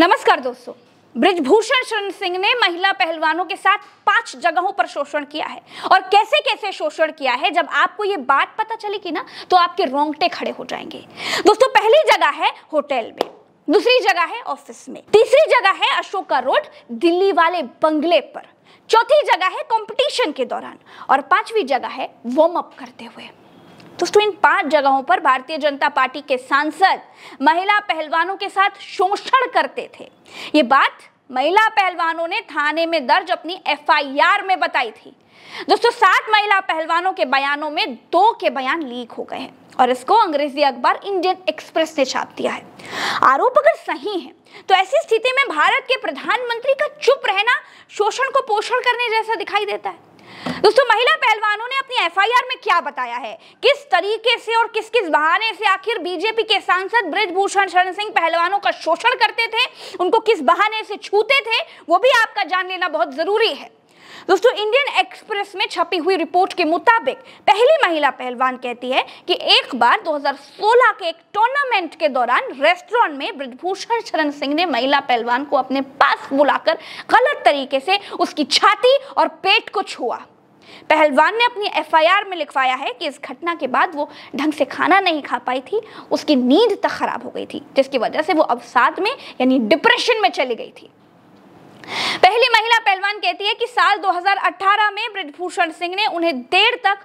नमस्कार दोस्तों। ब्रिजभूषण शरण सिंह ने महिला पहलवानों के साथ पाँच जगहों पर शोषण किया है। और कैसे कैसे शोषण किया है, जब आपको ये बात पता चलेगी ना तो आपके रोंगटे खड़े हो जाएँगे। दोस्तों, पहली जगह है होटल में, दूसरी जगह है ऑफ़िस में, तीसरी जगह है अशोका रोड, दिल्ली वाले बंगले पर, चौथी जगह है कंपटीशन के दौरान, और पांचवी जगह है वार्म अप करते हुए। दोस्तों इन पाँच जगहों पर भारतीय जनता पार्टी के सांसद, महिला पहलवानों के साथ शोषण करते थे। ये बात महिला पहलवानों ने थाने में दर्ज अपनी एफआईआर में बताई थी। दोस्तों, सात महिला पहलवानों के बयानों में दो के बयान लीक हो गए हैं और इसको अंग्रेज़ी अखबार इंडियन एक्सप्रेस ने छाप दिया है। आरोप अगर सही है तो ऐसी स्थिति में भारत के प्रधानमंत्री का चुप रहना शोषण को पोषण करने जैसा दिखाई देता है। दोस्तों, महिला पहलवानों ने अपनी एफआईआर में क्या बताया है? किस तरीके से और किस किस बहाने से आखिर बीजेपी के सांसद ब्रजभूषण शरण सिंह पहलवानों का शोषण करते थे? उनको किस बहाने से छूते थे? वो भी आपका जान लेना बहुत ज़रूरी है। दोस्तों इंडियन एक्सप्रेस में छपी हुई रिपोर्ट के मुताबिक पहली महिला पहलवान कहती है कि एक बार 2016 के एक टूर्नामेंट के दौरान रेस्टोरेंट में ब्रजभूषण शरण सिंह ने महिला पहलवान को अपने पास बुलाकर गलत तरीके से उसकी छाती और पेट को छुआ। पहलवान ने अपनी एफआईआर में लिखवाया है कि इस घटना के बाद वो ढंग से खाना नहीं खा पाई थी, उसकी नींद तक खराब हो गई थी, जिसकी वजह से वो अवसाद में, यानी डिप्रेशन में चली गई थी। पहली महिला पहलवान कहती है कि साल 2018 में ब्रिजभूषण सिंह ने उन्हें देर तक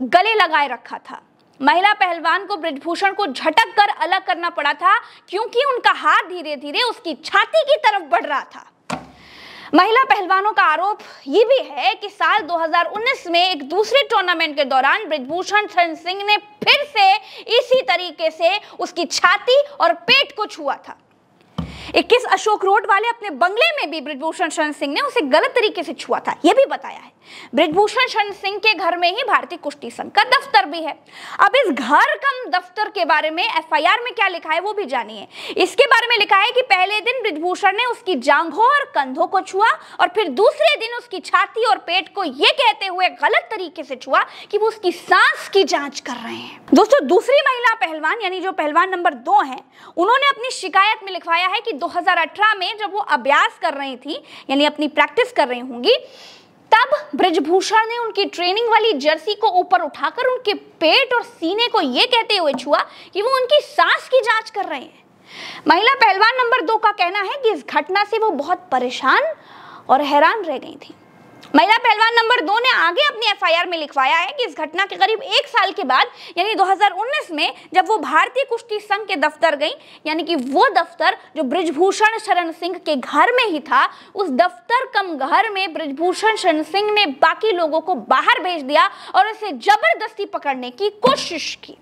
गले लगाए रखा था। महिला पहलवान को ब्रिजभूषण को झटक कर अलग करना पड़ा था, क्योंकि उनका हाथ धीरे धीरे उसकी छाती की तरफ़ बढ़ रहा था। महिला पहलवानों का आरोप ये भी है कि साल 2019 में एक दूसरे टूर्नामेंट के दौरान ब्रिजभूषण सिंह ने फिर से इसी तरीके से उसकी छाती और पेट को छुआ था। 21 अशोक रोड वाले अपने बंगले में भी ब्रिजभूषण शरण सिंह ने उसे गलत तरीके से छुआ था, यह भी बताया है। ब्रिजभूषण शरण सिंह के घर में ही भारतीय कुश्ती संघ का दफ्तर भी है। अब इस घर कम दफ्तर के बारे में एफआईआर में क्या लिखा है, वो भी जानिए। इसके बारे में लिखा है कि पहले दिन ब्रिजभूषण ने उसकी जांघों और कंधों को छुआ और फिर दूसरे दिन उसकी छाती और पेट को यह कहते हुए गलत तरीके से छुआ कि वो उसकी सांस की जाँच कर रहे हैं। दोस्तों, दूसरी महिला पहलवान, यानी जो पहलवान नंबर दो है, उन्होंने अपनी शिकायत में लिखवाया है कि 2018 में जब वो अभ्यास कर रही थी, यानी अपनी प्रैक्टिस कर रही होंगी, तब ब्रजभूषण ने उनकी ट्रेनिंग वाली जर्सी को ऊपर उठाकर उनके पेट और सीने को यह कहते हुए छुआ कि वो उनकी सांस की जाँच कर रहे हैं। महिला पहलवान नंबर दो का कहना है कि इस घटना से वो बहुत परेशान और हैरान रह गई थी। महिला पहलवान नंबर दो आगे अपनी एफआईआर में लिखवाया है कि इस घटना के करीब एक साल के बाद, यानी 2019 में, जब वो भारतीय कुश्ती संघ के दफ्तर गई, यानी कि वो दफ्तर जो ब्रिजभूषण शरण सिंह के घर में ही था, उस दफ्तर कम घर में ब्रिजभूषण शरण सिंह ने बाकी लोगों को बाहर भेज दिया और उसे ज़बरदस्ती पकड़ने की कोशिश की।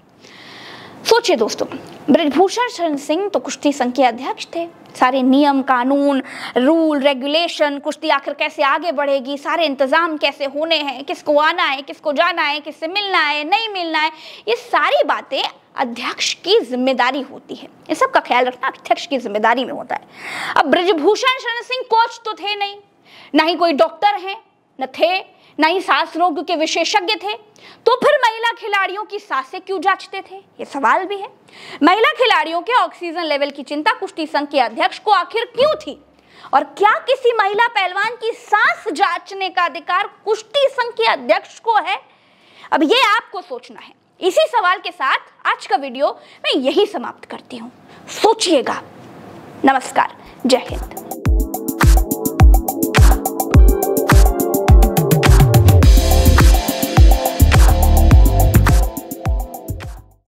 सोचिए दोस्तों, ब्रजभूषण शरण सिंह तो कुश्ती संघ के अध्यक्ष थे। सारे नियम, कानून, रूल रेगुलेशन कुश्ती आखिर कैसे आगे बढ़ेगी, सारे इंतज़ाम कैसे होने हैं, किसको आना है, किसको जाना है, किससे मिलना है, नहीं मिलना है, ये सारी बातें अध्यक्ष की ज़िम्मेदारी होती है। ये सब का ख्याल रखना अध्यक्ष की ज़िम्मेदारी में होता है। अब ब्रजभूषण शरण सिंह कोच तो थे नहीं। ना ही कोई डॉक्टर है, न थे ना ही सांस रोग के विशेषज्ञ थे तो फिर महिला खिलाड़ियों की साँसें क्यों जांचते थे? ये सवाल भी है। महिला खिलाड़ियों के ऑक्सीजन लेवल की चिंता कुश्ती संघ के अध्यक्ष को आखिर क्यों थी? और क्या किसी महिला पहलवान की सांस जांचने का अधिकार कुश्ती संघ के अध्यक्ष को है? अब ये आपको सोचना है। इसी सवाल के साथ आज का वीडियो मैं यही समाप्त करती हूँ। सोचिएगा नमस्कार। जय हिंद।